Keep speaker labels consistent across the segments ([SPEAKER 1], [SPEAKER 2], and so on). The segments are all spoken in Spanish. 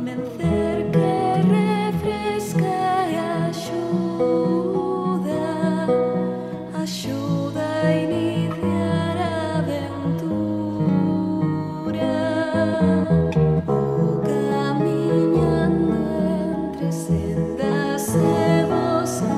[SPEAKER 1] Me encerque refresca y ayuda, ayuda a iniciar aventura o caminando entre sendas de voces.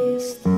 [SPEAKER 1] waste